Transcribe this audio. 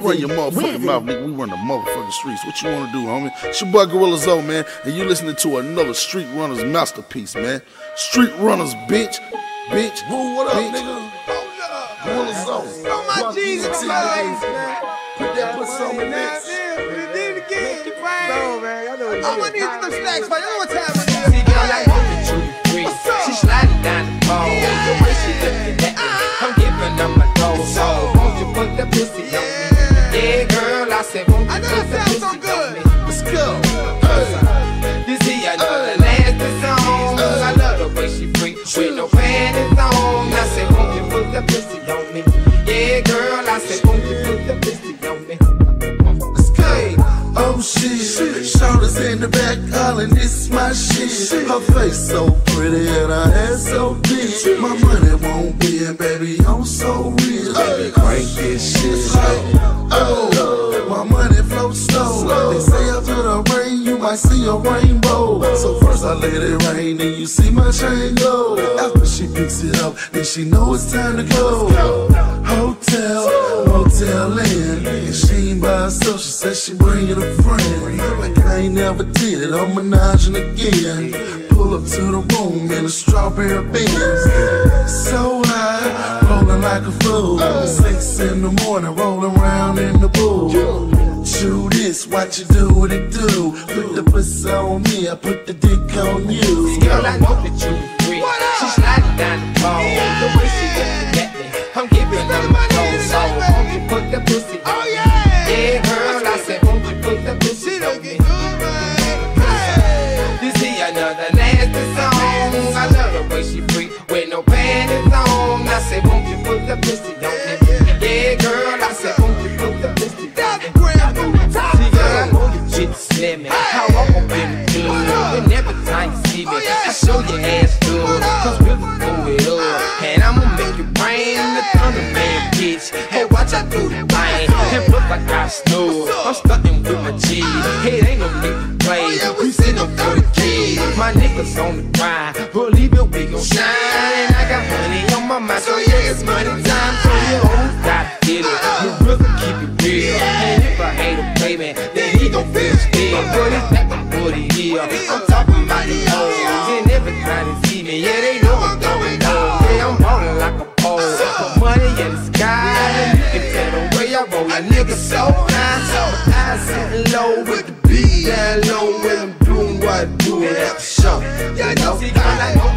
Run your motherfucking mouth, nigga. We run the motherfucking streets. What you wanna do, homie? It's your boy Gorilla Zoe, man, and you listening to another Street Runners masterpiece, man. Street Runners, bitch. Bitch. Boo, what up, bitch. nigga? Gorilla Zoe. Oh, oh my Jesus, Put man. Put that pussy on the Now, next. then, we did it again. No, man, I know what Oh, I it need is. some snacks, man. You know what time it See, is. Oh shit, shoulders in the back, hollering, this is my shit. Her face so pretty and her hair so big. My money won't be in, baby, I'm so rich. Baby, crank this shit. Oh, my money flows slow. They say after the rain, you might see a rainbow. So first I let it rain, then you see my chain go. After she picks it up, then she know it's time to go. Hotel, never did it, I'm menaging again. Pull up to the room in a strawberry Benz. So high, rolling like a fool. Six in the morning, rolling around in the pool. Chew this, what you do, what it do. Put the pussy on me, I put the dick on you. Girl, I know that you free. She sliding down the pole. Nasty song. I love the way she freak with no panties on. I said, won't you put the pussy on me? Yeah, girl, I said, won't you put the pussy on me? Graham, move top See, girl, I two. know you shit slimming. How I'm gonna be good. And every time you see me, oh, I show your ass good. Cause we'll throw it up. And I'ma make you rain. The thunder man, bitch. Hey, watch I do the thing. And look like I snow. I'm stunting My niggas on the grind. Believe it, we gon' shine. And I got money on my mind. So yeah, it's money time. So you always gotta get it. You really keep it real. And if I hate a baby, then he gon' feel still. But it's not my booty here. I'm talking about the hoes. And see me, yeah, they know I'm going on. Yeah, I'm rolling like a pole. Put money in the sky. And you can tell the way I roll. A nigga so high. So I sitting low with the beat down low. When I'm do at the show. You know,